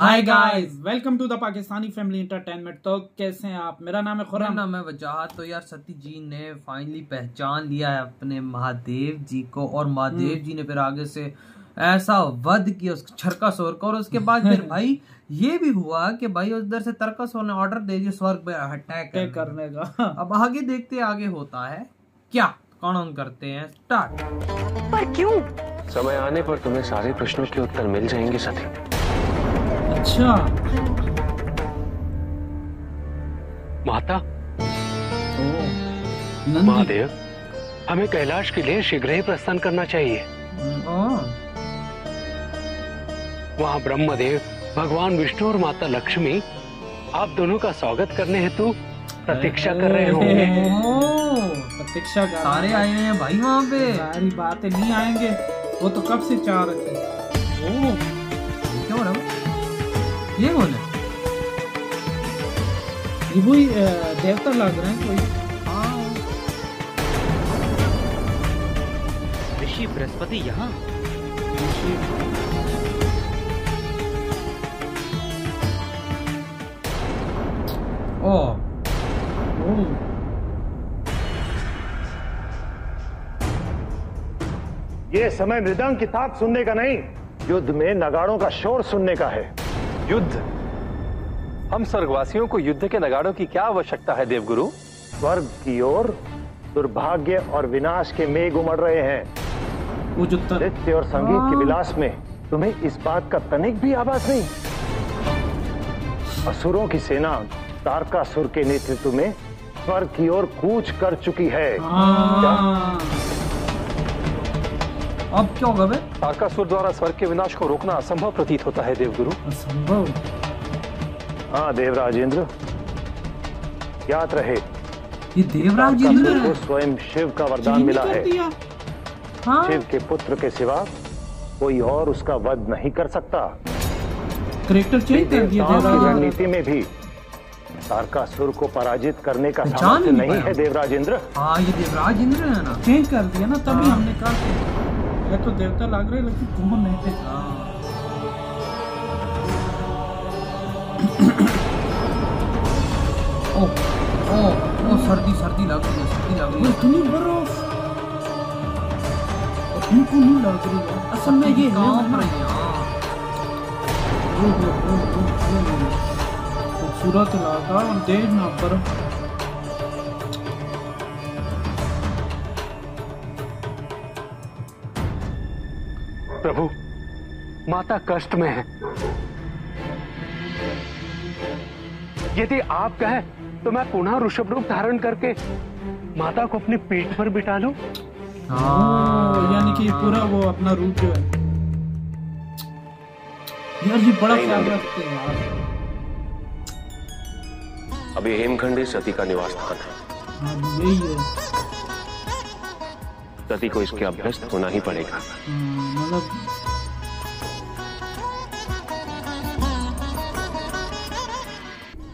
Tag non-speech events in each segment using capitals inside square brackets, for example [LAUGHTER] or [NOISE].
Hi guys welcome to the Pakistani family entertainment तो कैसे हैं आप? मेरा नाम है मेरा खुर्रम नाम है वजाहत। तो यार सती जी ने फाइनली पहचान लिया है अपने महादेव जी को और महादेव जी ने फिर आगे से ऐसा वध किया उस छरका सोर को और उसके बाद फिर [LAUGHS] भाई ये भी हुआ कि भाई उधर से तरकसोर ने ऑर्डर दे दिया स्वर्ग पे अटैक करने। करने का। अब आगे देखते आगे होता है। क्या? कौन ऑन करते हैं? स्टार्ट पर क्यों? समय आने पर तुम्हें सारे प्रश्नों के उत्तर मिल जाएँगे सती। अच्छा। माता? महादेव हमें कैलाश के लिए शीघ्र ही प्रस्थान करना चाहिए। वहाँ ब्रह्मदेव भगवान विष्णु और माता लक्ष्मी आप दोनों का स्वागत करने हेतु प्रतीक्षा कर रहे होंगे। प्रतीक्षा कर सारे आए हैं भाई वहाँ पे। सारी बातें नहीं आएँगे। वो तो कब से चाह रहे थे? ये कौन है? ये वही देवता लग रहे हैं कोई। ऋषि बृहस्पति यहाँ? ओ। ओ। ये समय मृदंग की ताक सुनने का नहीं युद्ध में नगाड़ों का शोर सुनने का है। युद्ध। हम स्वर्गवासियों को युद्ध के नगाड़ों की क्या आवश्यकता है देवगुरु? स्वर्ग की ओर दुर्भाग्य और विनाश के मेघ उमड़ रहे हैं। नृत्य और संगीत के विलास में तुम्हें इस बात का तनिक भी आभास नहीं। असुरों की सेना तारकासुर के नेतृत्व में स्वर्ग की ओर कूच कर चुकी है। हाँ अब क्या होगा बे तारकासुर द्वारा स्वर्ग के विनाश को रोकना असंभव प्रतीत होता है देवगुरु। असंभव। हाँ देवराजेंद्र याद रहे। ये देवराज ने को स्वयं शिव का वरदान मिला है। हाँ? शिव के पुत्र के सिवा कोई और उसका वध नहीं कर सकता। करेक्टर चेंज कर दिया देवराज। रणनीति में भी तारकासुर को पराजित करने का सामर्थ्य नहीं। है देवराजेंद्र हाँ ये देवराज इंद्र है ना। चेंज कर दिया ना तभी हमने कहा ये तो देवता लग रहे लेकिन कौन है ओ ओ ओ सर्दी सर्दी लग रही है सर्दी लग रही है इतनी बर्फ़ इनको नहीं लग रही है असल में ये है ना रही है हाँ। खूबसूरत इलाका और देख ना बर्फ़ प्रभु माता कष्ट में है। यदि आप कहें तो मैं पुनः ऋषभ रूप धारण करके माता को अपनी पीठ पर बिठा लू। यानी कि पूरा वो अपना रूप जो है। यार ये बड़ा ख्याल रखते हैं यार। ये हेमखंड सती का निवास स्थान है। हाँ यही है। सती को इसके अभ्यस्त होना ही पड़ेगा।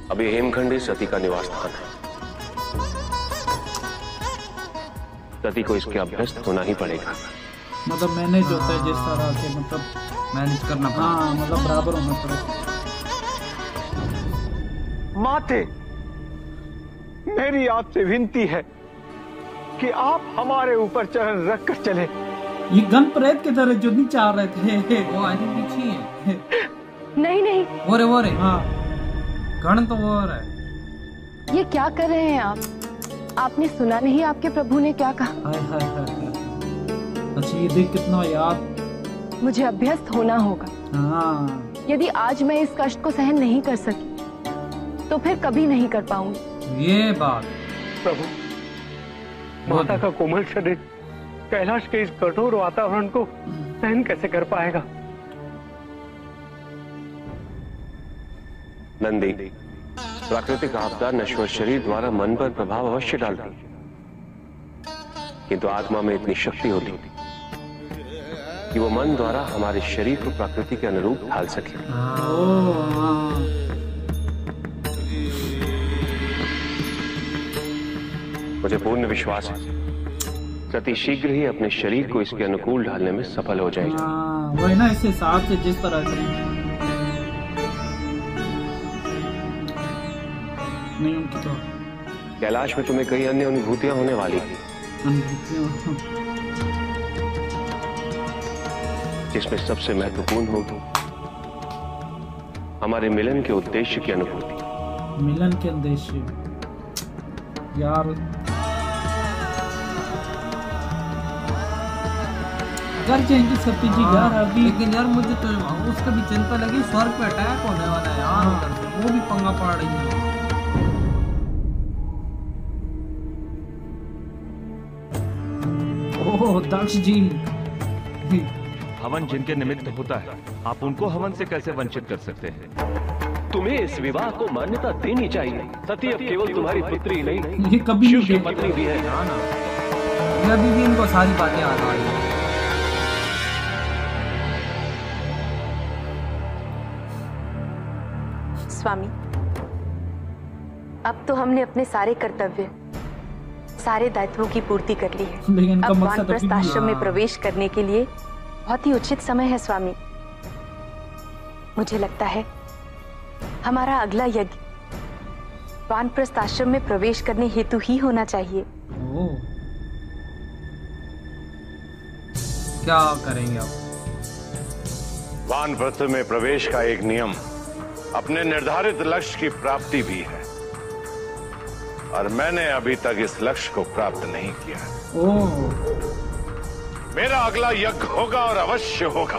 मतलब ये हेमखंड ही सती का निवास स्थान है। सती को इसके अभ्यस्त होना ही पड़ेगा। मतलब मैनेज होता है जिस तरह के मतलब मैनेज करना हाँ मतलब बराबर होना पड़ेगा। माते मेरी आपसे विनती है कि आप हमारे ऊपर चरण रख कर चले। ये गन प्रेत की तरह जो नहीं चाह रहे थे। वो आई पीछे है। नहीं नहीं। वो रे वो रे हाँ। गण तो वो रहा ये क्या कर रहे हैं आप? आपने सुना नहीं आपके प्रभु ने क्या कहा? हाय हाय हाय हाय। अच्छा ये देख कितना याद। मुझे अभ्यस्त होना होगा। हाँ। यदि आज मैं इस कष्ट को सहन नहीं कर सकी तो फिर कभी नहीं कर पाऊँगी। ये बात। प्रभु माता का कोमल शरीर कैलाश के इस कठोर वातावरण को सहन कैसे कर पाएगा? नंदी प्राकृतिक आपदा नश्वर शरीर द्वारा मन पर प्रभाव अवश्य डालती है। किंतु आत्मा में इतनी शक्ति होती कि वो मन द्वारा हमारे शरीर को प्रकृति के अनुरूप ढाल सके। मुझे पूर्ण विश्वास है। सती शीघ्र ही अपने शरीर को इसके अनुकूल ढालने में सफल हो जाएगी। हाँ, वही ना इस हिसाब से जिस तरह से। नहीं तो कैलाश में तुम्हें कई अन्य अनुभूतियाँ होने वाली। जिसमें सबसे महत्वपूर्ण होगी तो हमारे मिलन के उद्देश्य की अनुभूति। मिलन के उद्देश्य? यार घर जाएँगे सती जी घर हाँ, अभी लेकिन यार मुझे तो उसका भी चिंता लगी स्वर्ग पे अटैक होने वाला है यार। हाँ। वो भी पंगा पड़ रही है। ओह दक्ष जी। हवन जिनके निमित्त होता है आप उनको हवन से कैसे वंचित कर सकते हैं? तुम्हें इस विवाह को मान्यता देनी चाहिए। सती अब केवल तुम्हारी पुत्री नहीं ये कभी नहीं पत्नी भी है। ये अभी भी इनको सारी बातें आ रही है। स्वामी। अब तो हमने अपने सारे कर्तव्य सारे दायित्वों की पूर्ति कर ली है। अब वानप्रस्थ आश्रम में हाँ। प्रवेश करने के लिए बहुत ही उचित समय है स्वामी। मुझे लगता है हमारा अगला यज्ञ वानप्रस्थ आश्रम में प्रवेश करने हेतु ही होना चाहिए। क्या करेंगे आप? वानप्रस्थ में प्रवेश का एक नियम अपने निर्धारित लक्ष्य की प्राप्ति भी है। और मैंने अभी तक इस लक्ष्य को प्राप्त नहीं किया मेरा अगला यज्ञ होगा और अवश्य होगा।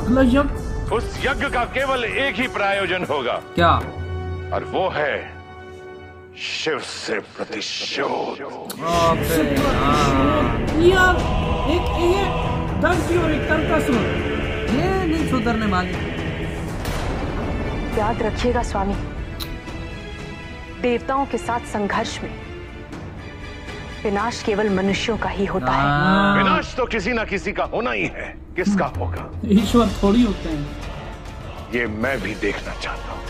अगला यज्ञ? उस यज्ञ का केवल एक ही प्रायोजन होगा। क्या? और वो है शिव से प्रतिशोध। यार, यार एक ये और एक ये नहीं सुधरने वाली। याद रखिएगा स्वामी। देवताओं के साथ संघर्ष में विनाश केवल मनुष्यों का ही होता है। हाँ, विनाश तो किसी ना किसी का होना ही है। किसका होगा? ईश्वर थोड़ी होते हैं। ये मैं भी देखना चाहता हूँ।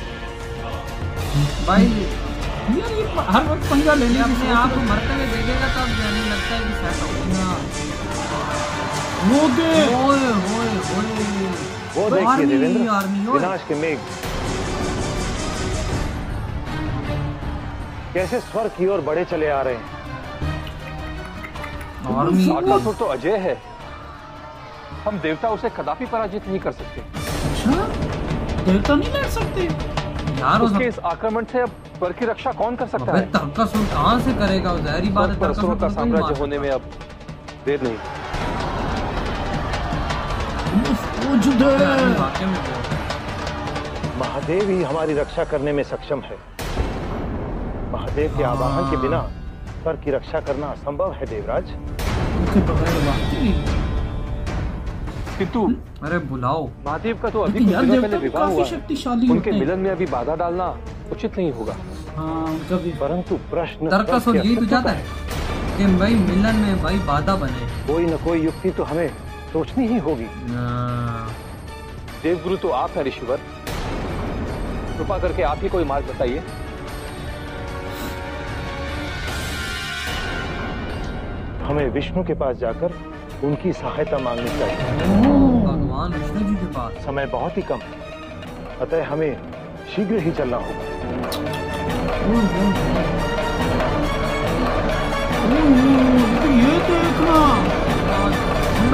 भाई यार ये हर वक्त पंगा लेने अपने आप को मरते हुए देखेगा तब जाने लगता है कि सेट हो वो दे। ओए ओए ओए। वो देखिए आर्मी, देवेंद्र आर्मी, विनाश के मेघ। कैसे स्वर्ग की ओर बड़े चले आ रहे हैं। आर्मी तो अजय है। हम देवता उसे कदापि पराजित नहीं कर सकते। अच्छा? देवता नहीं लड़ सकते? यार उसके इस आक्रमण से अब स्वर्ग की रक्षा कौन कर सकता है? तर्कासुर कहाँ से करेगा? जहरी बात है तर्कासुर का साम्राज्य होने में अब देर नहीं। महादेव ही हमारी रक्षा करने में सक्षम है। महादेव के आवाहन के बिना स्वर्ग की रक्षा करना असंभव है देवराज। उनके बगैर वाकई किंतु अरे बुलाओ। महादेव का तो अभी कुछ दिनों पहले तो विवाह हुआ है। शक्तिशाली उनके मिलन में अभी बाधा डालना उचित नहीं होगा। हाँ उनका भी परंतु प्रश्न यही तो जाता है कि भाई मिलन में भाई बाधा बने। कोई न कोई युक्ति तो हमें सोचनी ही होगी। हाँ, देवगुरु तो आप है ऋषिवर। कृपा करके आप ही कोई मार्ग बताइए। हमें विष्णु के पास जाकर उनकी सहायता मांगनी चाहिए। भगवान विष्णु जी के पास। समय बहुत ही कम है। अतः हमें शीघ्र ही चलना होगा।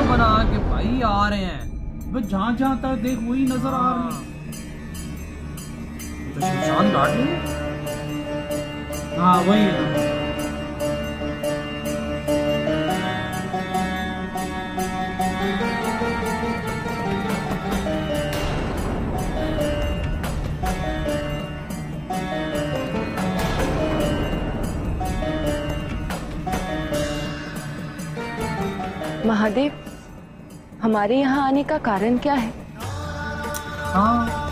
बना के भाई आ रहे हैं। जहाँ जहाँ तक देख वही नज़र आ रही तो शमशान घाट हाँ। वही महादेव हमारे यहाँ आने का कारण क्या है? हाँ।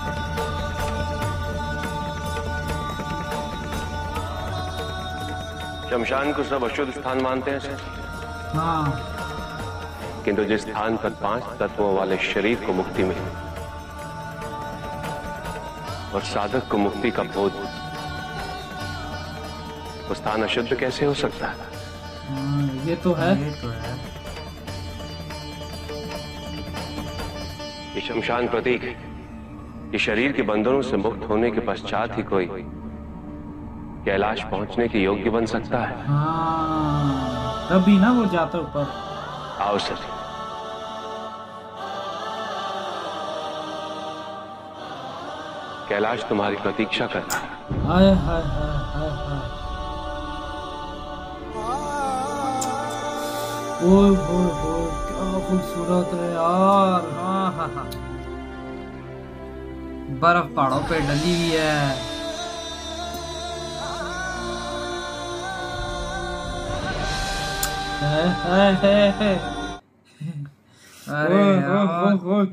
शमशान को सब अशुद्ध स्थान मानते हैं सर। हाँ। किंतु जिस स्थान पर पाँच तत्वों वाले शरीर को मुक्ति मिली और साधक को मुक्ति का बोध वो स्थान अशुद्ध कैसे हो सकता है? हाँ, ये तो है। ये तो है। ये शमशान प्रतीक है ये शरीर के बंधनों से मुक्त होने के पश्चात ही कोई कैलाश पहुँचने के योग्य बन सकता है। हाँ तभी ना वो जाता ऊपर। आओ सती कैलाश तुम्हारी प्रतीक्षा कर रहा है। हाय हाय हाय। ओए होए होए क्या खूबसूरत है यार। हाँ हाँ हाँ। बर्फ़ पहाड़ों पे डली हुई है। है है है है। अरे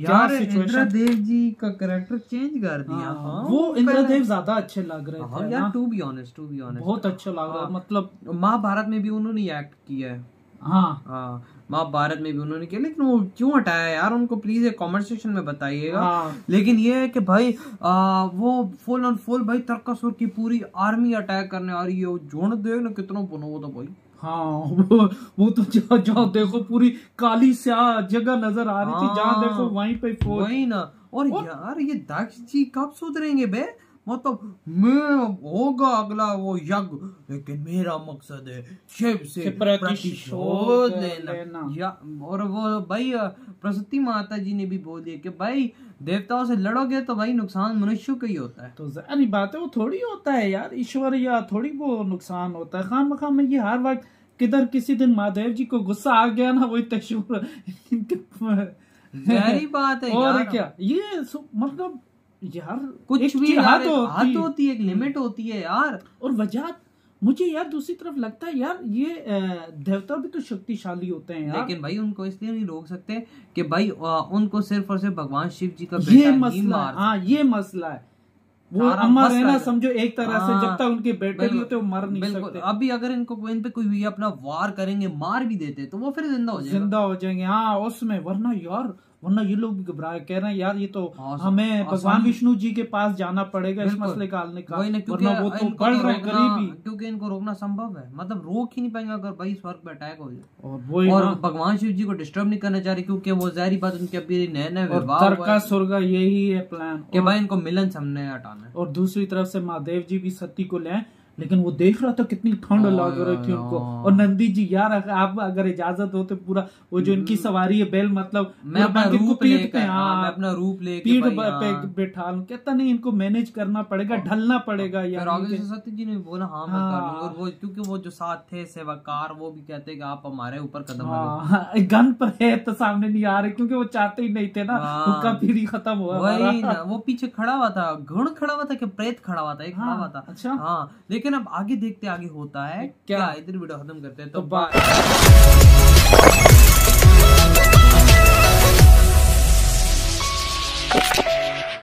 यार, इंद्रदेव जी का कैरेक्टर चेंज कर दिया हाँ, हाँ, वो इंद्रदेव ज़्यादा अच्छे लग रहे हाँ थे यार to be honest to be honest बहुत अच्छा लग रहा हाँ। है मतलब महाभारत में भी उन्होंने एक्ट किया है। हाँ। हाँ महाभारत में भी उन्होंने किया लेकिन वो क्यों हटाया यार? उनको प्लीज़ एक कमेंट सेक्शन में बताइएगा। हाँ। लेकिन ये है कि भाई आ, वो फुल ऑन फुल भाई तरकासुर की पूरी आर्मी अटैक करने आ रही है। जोड़ देख ना कितना बना हुआ था भाई। हाँ वो वो तो जहाँ जहाँ देखो पूरी काली स्याह जगह नज़र आ रही थी जहाँ हाँ। देखो वहीं पे वही ना। और यार ये दक्ष जी कब सुधरेंगे बे? मतलब मैं होगा अगला वो यज्ञ लेकिन मेरा मकसद है शिव से प्रतिशोध लेना। लेना। या और वो भाई प्रसुति माता जी ने भी बोल दिया कि भाई देवताओं से लड़ोगे तो भाई नुकसान मनुष्य का ही होता है। तो जारी बात है वो थोड़ी होता है यार ईश्वर या थोड़ी वो नुकसान होता है। खाम खाम में ये हर वक्त किधर किसी दिन महादेव जी को गुस्सा आ गया ना वही तशूर। बात है और यार। क्या ये मतलब यार कुछ एक भी यार होती। हद होती है एक लिमिट होती है यार। और वजह मुझे यार दूसरी तरफ़ लगता है यार ये देवता भी तो शक्तिशाली होते हैं यार। लेकिन भाई उनको इसलिए नहीं रोक सकते कि भाई उनको सिर्फ़ और सिर्फ़ भगवान शिव जी का ये मसला हाँ ये मसला है। वो अमर है ना समझो एक तरह से हाँ, जब तक उनके बेटे नहीं होते वो मर नहीं सकते। अभी अगर इनको इन पे कोई भी अपना वार करेंगे मार भी देते तो वो फिर ज़िंदा हो जाएगा। ज़िंदा हो जाएँगे हाँ उसमें वरना यार वरना ये लोग भी घबराए कह रहे हैं यार ये तो हाँ, हमें भगवान विष्णु जी के पास जाना पड़ेगा इस मसले का हल वरना वो तो बढ़ तो रहे गरीबी। क्योंकि इनको रोकना संभव है। मतलब रोक ही नहीं पाएँगे अगर भाई स्वर्ग पे अटैक हो जाए। और भगवान शिव जी को डिस्टर्ब नहीं करना चाह रहे क्योंकि वो जहरी बात उनके अभी नए नए विवाह यही है प्लान कि भाई इनको मिलन सामने हटाना और दूसरी तरफ़ से महादेव जी भी सती को ले लेकिन वो देख रहा था कितनी ठंड हाँ, लग रही थी उनको हाँ। और नंदी जी यार अगर आप अगर इजाज़त हो तो पूरा वो जो इनकी सवारी है बैल मतलब मैं अपना रूप पीठ पे हाँ, हाँ, मैं अपना रूप लेके पीठ पे हाँ। बैठा लूँ कहता नहीं इनको मैनेज करना पड़ेगा ढलना पड़ेगा यार सत्य जी ने बोला हाँ मैं कर हाँ। वो क्योंकि वो जो साथ थे सेवाकार वो भी कहते कि आप हमारे ऊपर कदम हाँ, गन पर है तो सामने नहीं आ रहे क्योंकि वो चाहते ही नहीं थे ना हाँ। उनका पीढ़ी खत्म हुआ वही ना वो पीछे खड़ा हुआ था घुड़ खड़ा हुआ था कि प्रेत खड़ा हुआ था एक खड़ा हाँ, हुआ था अच्छा। हाँ लेकिन अब आगे देखते आगे होता है क्या, क्या? इधर वीडियो खत्म करते हैं तो, तो बाय